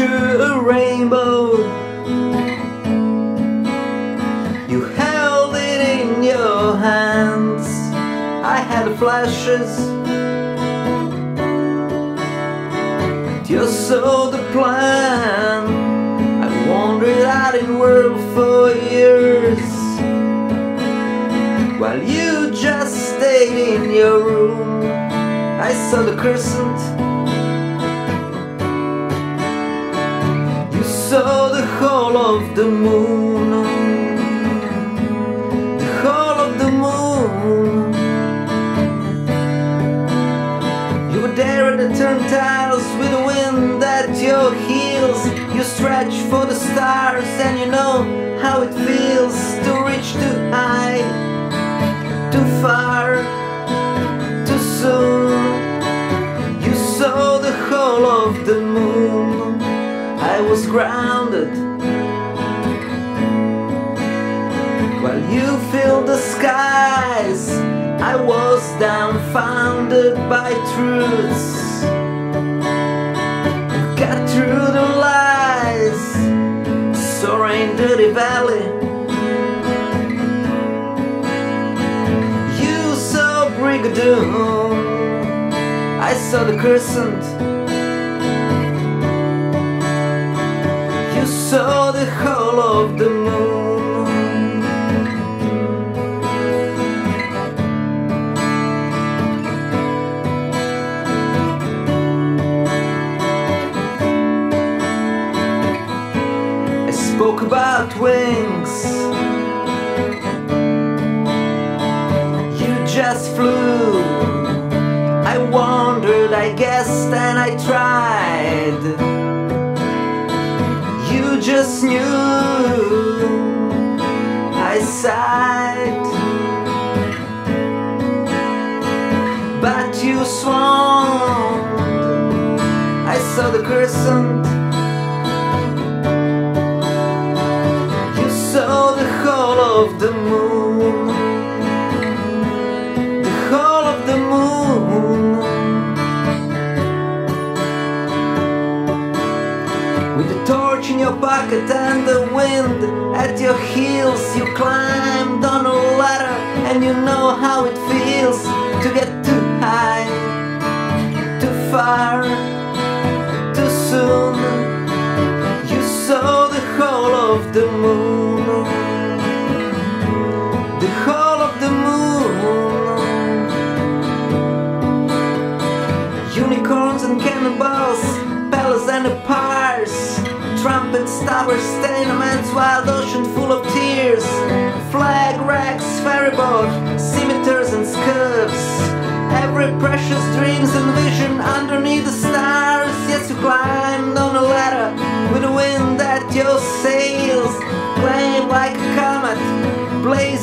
through a rainbow. You held it in your hands. I had flashes. You saw the plan. I wandered out in the world for years. While you just stayed in your room, I saw the crescent. Whole of the moon. The whole of the moon. You were there at the turntiles with the wind at your heels. You stretch for the stars and you know how it feels to reach too high, too far, too soon. You saw the whole of the moon. I was grounded. You filled the skies, I was dumbfounded by truths. You got through the lies, soaring dirty valley. You saw Brigadoon, I saw the crescent. You saw the whole of the moon. Wings. You just flew. I wondered, I guessed, and I tried. You just knew. I sighed. But you swung. I saw the crescent. Of the moon. The whole of the moon. With a torch in your pocket and the wind at your heels, you climbed on a ladder and you know how it feels to get too high, too far, too soon. You saw the whole of the moon. And cannonballs, palace and the empires. Trumpets, towers, tenements, wild ocean full of tears. Flag racks, ferryboat, scimitars and scurves. Every precious dreams and vision underneath the stars. Yes, you climbed on a ladder with the wind at your sails. Flame like a comet, blazing